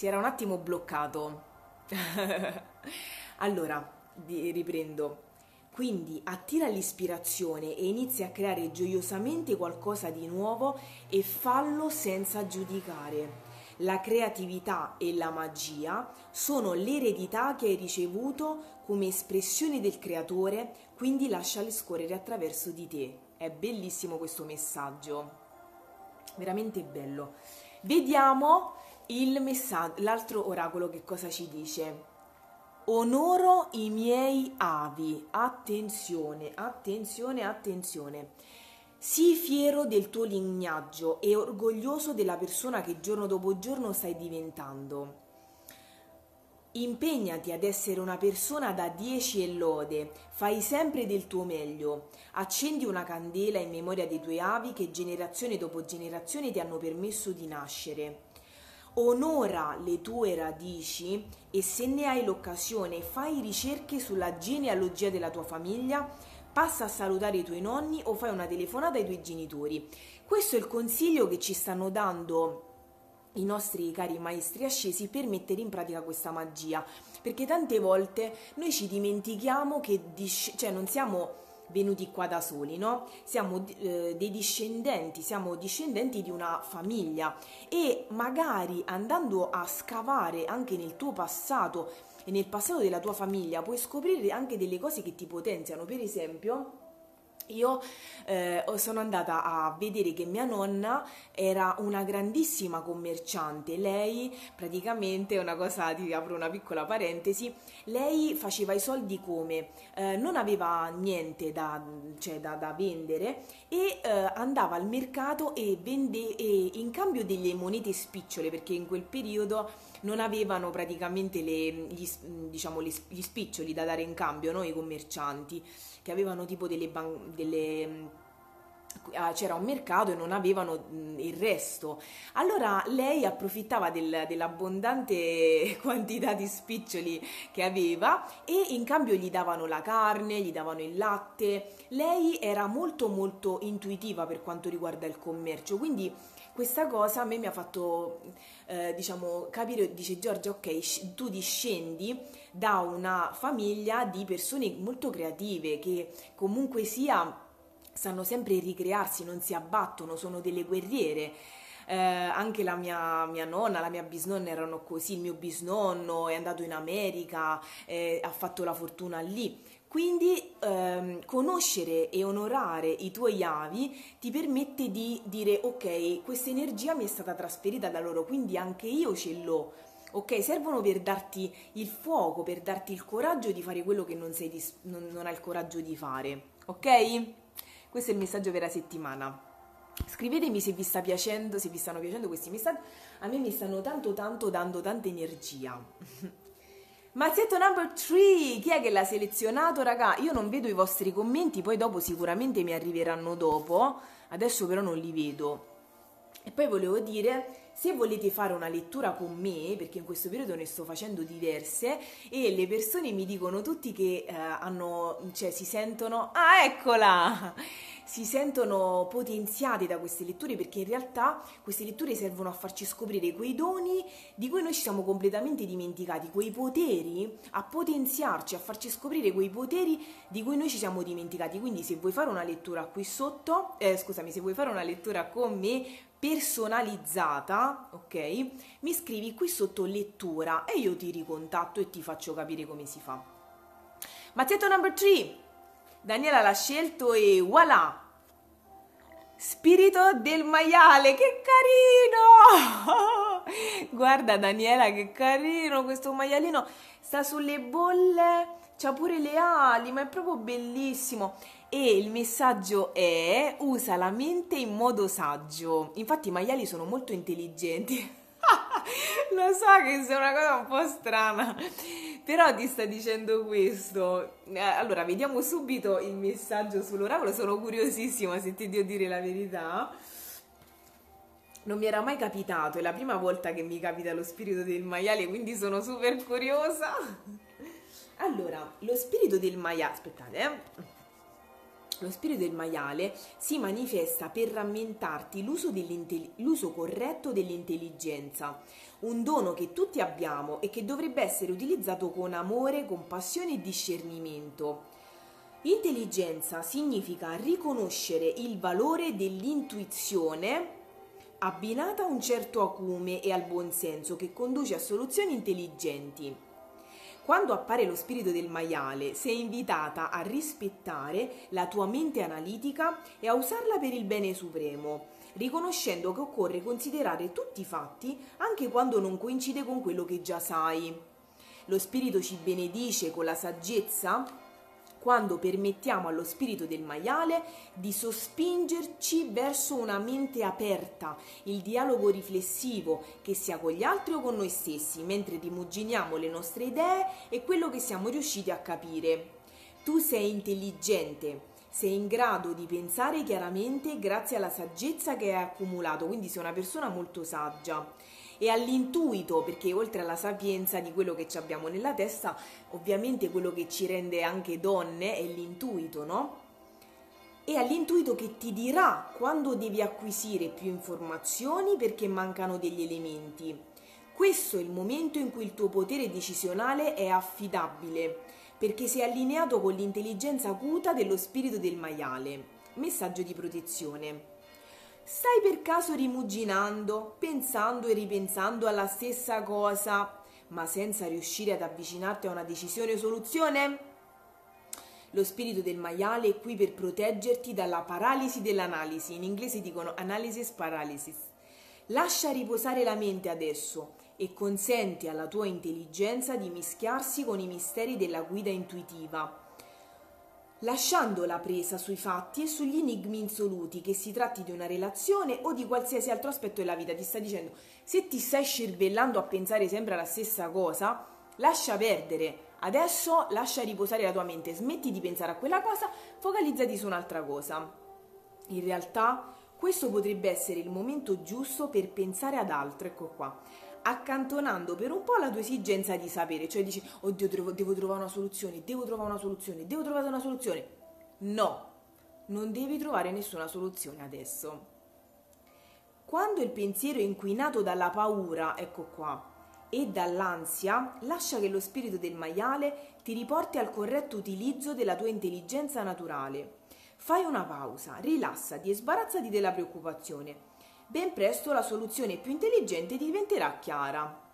si era un attimo bloccato. allora, riprendo. Quindi attira l'ispirazione e inizia a creare gioiosamente qualcosa di nuovo e fallo senza giudicare. La creatività e la magia sono l'eredità che hai ricevuto come espressione del creatore, quindi lasciale scorrere attraverso di te. È bellissimo questo messaggio, veramente bello. Vediamo il messaggio, l'altro oracolo che cosa ci dice. Onoro i miei avi. Attenzione, attenzione, attenzione. Sii fiero del tuo lignaggio e orgoglioso della persona che giorno dopo giorno stai diventando. Impegnati ad essere una persona da 10 e lode, fai sempre del tuo meglio, accendi una candela in memoria dei tuoi avi che generazione dopo generazione ti hanno permesso di nascere onora le tue radici e se ne hai l'occasione fai ricerche sulla genealogia della tua famiglia, passa a salutare i tuoi nonni o fai una telefonata ai tuoi genitori. Questo è il consiglio che ci stanno dando i nostri cari maestri ascesi per mettere in pratica questa magia, perché tante volte noi ci dimentichiamo che dis- cioè non siamo venuti qua da soli, no? Siamo eh, dei discendenti, siamo discendenti di una famiglia e magari andando a scavare anche nel tuo passato e nel passato della tua famiglia puoi scoprire anche delle cose che ti potenziano, per esempio io eh, sono andata a vedere che mia nonna era una grandissima commerciante, lei praticamente, una cosa, ti apro una piccola parentesi, lei faceva i soldi come eh, non aveva niente da, cioè, da, da vendere e eh, andava al mercato e, vende, e in cambio delle monete spicciole, perché in quel periodo non avevano praticamente le, gli, diciamo, gli spiccioli da dare in cambio, no? i commercianti che avevano tipo delle, ban- delle ah, c'era un mercato e non avevano il resto. Allora lei approfittava del, dell'abbondante quantità di spiccioli che aveva e in cambio gli davano la carne, gli davano il latte. Lei era molto molto intuitiva per quanto riguarda il commercio, quindi questa cosa a me mi ha fatto eh, diciamo capire, dice Giorgia, ok, tu discendi da una famiglia di persone molto creative che comunque sia sanno sempre ricrearsi, non si abbattono, sono delle guerriere. Eh, anche la mia, mia, nonna, la mia bisnonna erano così, il mio bisnonno è andato in America, eh, ha fatto la fortuna lì. Quindi ehm, conoscere e onorare i tuoi avi ti permette di dire ok, questa energia mi è stata trasferita da loro, quindi anche io ce l'ho ok? Servono per darti il fuoco, per darti il coraggio di fare quello che non, dis- non, non hai il coraggio di fare, ok? Questo è il messaggio per la settimana. Scrivetemi se vi sta piacendo, se vi stanno piacendo questi messaggi. A me mi stanno tanto tanto dando tanta energia. Mazzetto number 3, chi è che l'ha selezionato, raga? Io non vedo i vostri commenti, poi dopo sicuramente mi arriveranno dopo. Adesso però non li vedo. E poi volevo dire se volete fare una lettura con me, perché in questo periodo ne sto facendo diverse e le persone mi dicono tutti che eh, hanno, cioè si sentono, ah eccola! Si sentono potenziati da queste letture perché in realtà queste letture servono a farci scoprire quei doni di cui noi ci siamo completamente dimenticati, quei poteri, a potenziarci, a farci scoprire quei poteri di cui noi ci siamo dimenticati. Quindi se vuoi fare una lettura qui sotto, eh, scusami, se vuoi fare una lettura con me, personalizzata, ok? Mi scrivi qui sotto lettura e io ti ricontatto e ti faccio capire come si fa. Mazzetto number 3. Daniela l'ha scelto e voilà! Spirito del maiale, che carino! Guarda Daniela, che carino questo maialino. Sta sulle bolle, c'ha pure le ali, ma è proprio bellissimo e il messaggio è usa la mente in modo saggio. Infatti i maiali sono molto intelligenti. Lo so che sia una cosa un po' strana, però ti sta dicendo questo. Eh, allora, vediamo subito il messaggio sull'oracolo, sono curiosissima se ti devo dire la verità. Non mi era mai capitato, è la prima volta che mi capita lo spirito del maiale, quindi sono super curiosa. Allora, lo spirito del maiale, aspettate, eh Lo spirito del maiale si manifesta per rammentarti l'uso, l'uso, corretto dell'intelligenza, un dono che tutti abbiamo e che dovrebbe essere utilizzato con amore, compassione e discernimento. Intelligenza significa riconoscere il valore dell'intuizione abbinata a un certo acume e al buonsenso che conduce a soluzioni intelligenti. Quando appare lo spirito del maiale, sei invitata a rispettare la tua mente analitica e a usarla per il bene supremo, riconoscendo che occorre considerare tutti i fatti anche quando non coincide con quello che già sai. Lo spirito ci benedice con la saggezza quando permettiamo allo spirito del maiale di sospingerci verso una mente aperta, il dialogo riflessivo che sia con gli altri o con noi stessi, mentre rimuginiamo le nostre idee e quello che siamo riusciti a capire. Tu sei intelligente, sei in grado di pensare chiaramente grazie alla saggezza che hai accumulato, quindi sei una persona molto saggia e all'intuito, perché oltre alla sapienza di quello che abbiamo nella testa, ovviamente quello che ci rende anche donne è l'intuito, no? E all'intuito che ti dirà quando devi acquisire più informazioni perché mancano degli elementi. Questo è il momento in cui il tuo potere decisionale è affidabile, perché sei allineato con l'intelligenza acuta dello spirito del maiale. Messaggio di protezione. Stai per caso rimuginando, pensando e ripensando alla stessa cosa, ma senza riuscire ad avvicinarti a una decisione o soluzione? Lo spirito del maiale è qui per proteggerti dalla paralisi dell'analisi, in inglese dicono analysis paralysis. Lascia riposare la mente adesso e consenti alla tua intelligenza di mischiarsi con i misteri della guida intuitiva lasciando la presa sui fatti e sugli enigmi insoluti, che si tratti di una relazione o di qualsiasi altro aspetto della vita. Ti sta dicendo, se ti stai scervellando a pensare sempre alla stessa cosa, lascia perdere. Adesso lascia riposare la tua mente, smetti di pensare a quella cosa, focalizzati su un'altra cosa. In realtà questo potrebbe essere il momento giusto per pensare ad altro, ecco qua accantonando per un po' la tua esigenza di sapere, cioè dici, oddio, devo, devo trovare una soluzione, devo trovare una soluzione, devo trovare una soluzione. No, non devi trovare nessuna soluzione adesso. Quando il pensiero è inquinato dalla paura, ecco qua, e dall'ansia, lascia che lo spirito del maiale ti riporti al corretto utilizzo della tua intelligenza naturale. Fai una pausa, rilassati e sbarazzati della preoccupazione ben presto la soluzione più intelligente diventerà chiara.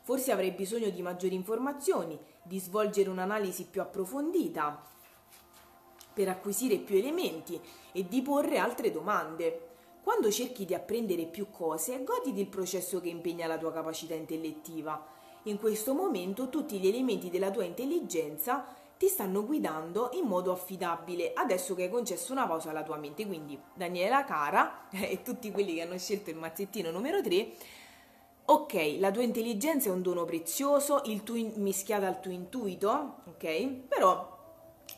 Forse avrai bisogno di maggiori informazioni, di svolgere un'analisi più approfondita per acquisire più elementi e di porre altre domande. Quando cerchi di apprendere più cose, goditi il processo che impegna la tua capacità intellettiva. In questo momento tutti gli elementi della tua intelligenza ti stanno guidando in modo affidabile adesso che hai concesso una pausa alla tua mente. Quindi Daniela cara e tutti quelli che hanno scelto il mazzettino numero 3, ok, la tua intelligenza è un dono prezioso, il tuo in- mischiata al tuo intuito, ok? Però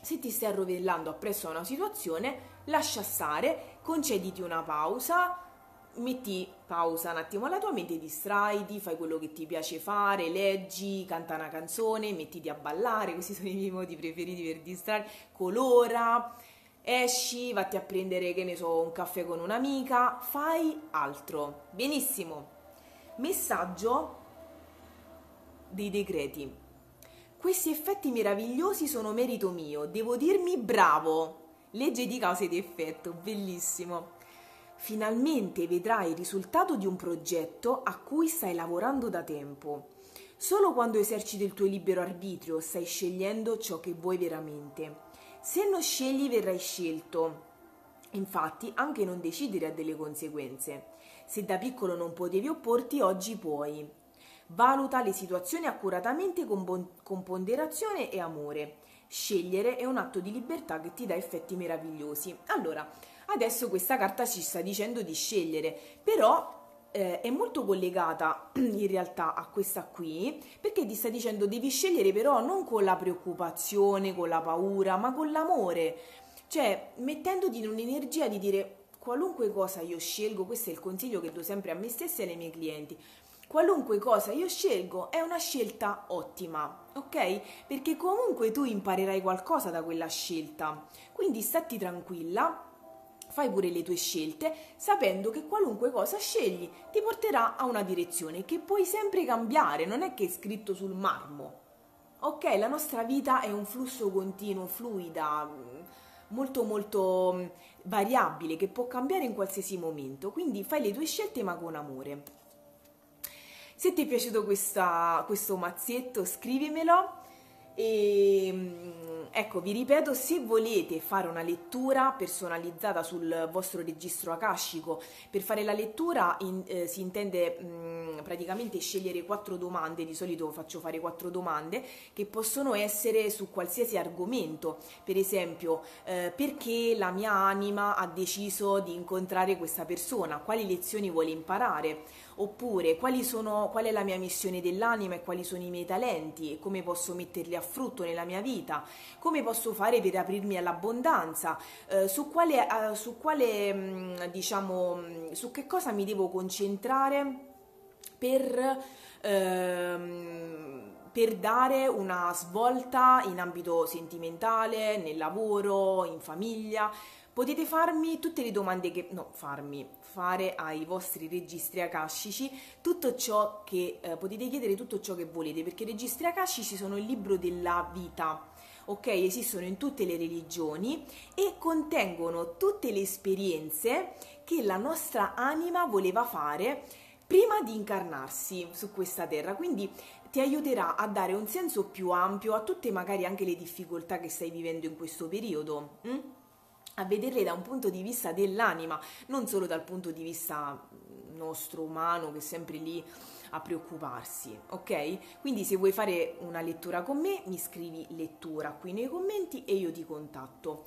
se ti stai arrovellando appresso a una situazione, lascia stare, concediti una pausa, metti pausa un attimo alla tua mente, distraiti, fai quello che ti piace fare, leggi, canta una canzone, mettiti a ballare, questi sono i miei modi preferiti per distrarre, colora, esci, vatti a prendere, che ne so, un caffè con un'amica, fai altro. Benissimo. Messaggio dei decreti. Questi effetti meravigliosi sono merito mio, devo dirmi bravo. Legge di causa ed effetto, bellissimo. Finalmente vedrai il risultato di un progetto a cui stai lavorando da tempo. Solo quando eserciti il tuo libero arbitrio stai scegliendo ciò che vuoi veramente. Se non scegli verrai scelto. Infatti, anche non decidere ha delle conseguenze. Se da piccolo non potevi opporti, oggi puoi. Valuta le situazioni accuratamente con, bon- con ponderazione e amore. Scegliere è un atto di libertà che ti dà effetti meravigliosi. Allora, Adesso questa carta ci sta dicendo di scegliere, però eh, è molto collegata in realtà a questa qui, perché ti sta dicendo devi scegliere però non con la preoccupazione, con la paura, ma con l'amore, cioè mettendoti in un'energia di dire qualunque cosa io scelgo, questo è il consiglio che do sempre a me stessa e ai miei clienti, qualunque cosa io scelgo è una scelta ottima, ok? Perché comunque tu imparerai qualcosa da quella scelta. Quindi stati tranquilla, fai pure le tue scelte, sapendo che qualunque cosa scegli ti porterà a una direzione che puoi sempre cambiare, non è che è scritto sul marmo. Ok, la nostra vita è un flusso continuo, fluida, molto molto mm, variabile, che può cambiare in qualsiasi momento, quindi fai le tue scelte ma con amore. Se ti è piaciuto questa, questo mazzetto scrivimelo e mm, ecco, vi ripeto, se volete fare una lettura personalizzata sul vostro registro akashico, per fare la lettura in, eh, si intende mh, mm, praticamente scegliere quattro domande, di solito faccio fare quattro domande, che possono essere su qualsiasi argomento, per esempio eh, perché la mia anima ha deciso di incontrare questa persona, quali lezioni vuole imparare, oppure sono, qual è la mia missione dell'anima e quali sono i miei talenti? E come posso metterli a frutto nella mia vita, come posso fare per aprirmi all'abbondanza, eh, su quale, eh, su quale mm, diciamo, mm, su che cosa mi devo concentrare per... Ehm, per dare una svolta in ambito sentimentale, nel lavoro, in famiglia. Potete farmi tutte le domande che... no, farmi, fare ai vostri registri akashici tutto ciò che eh, potete chiedere tutto ciò che volete perché i registri akashici sono il libro della vita ok esistono in tutte le religioni e contengono tutte le esperienze che la nostra anima voleva fare prima di incarnarsi su questa terra quindi ti aiuterà a dare un senso più ampio a tutte magari anche le difficoltà che stai vivendo in questo periodo hm? a vederle da un punto di vista dell'anima, non solo dal punto di vista nostro umano che è sempre lì a preoccuparsi, ok? Quindi se vuoi fare una lettura con me, mi scrivi lettura qui nei commenti e io ti contatto.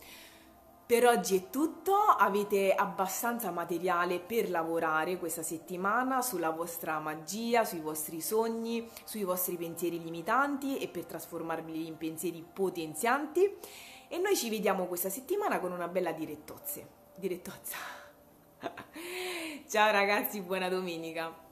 Per oggi è tutto, avete abbastanza materiale per lavorare questa settimana sulla vostra magia, sui vostri sogni, sui vostri pensieri limitanti e per trasformarli in pensieri potenzianti e noi ci vediamo questa settimana con una bella direttozze. Direttozza. Ciao ragazzi, buona domenica.